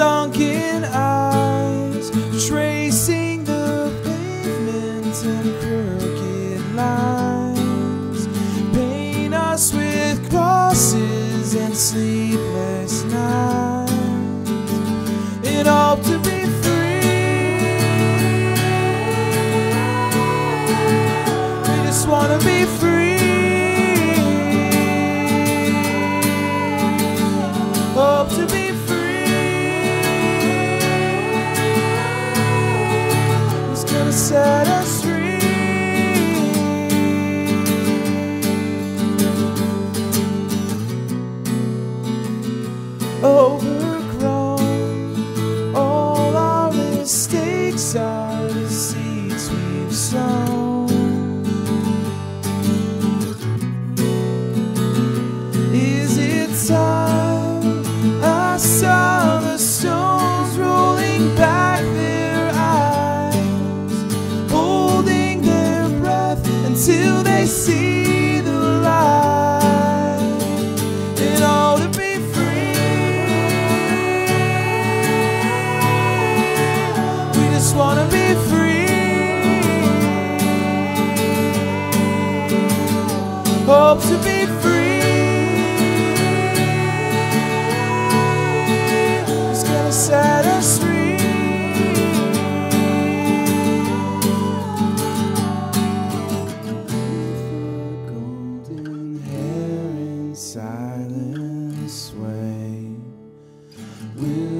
Sunken eyes, tracing the pavement and crooked lines, paint us with crosses and sleepless nights, in hope to be free. We just wanna be free. Hope to be free. Who's gonna set us free? Golden hair in silence sway. We'll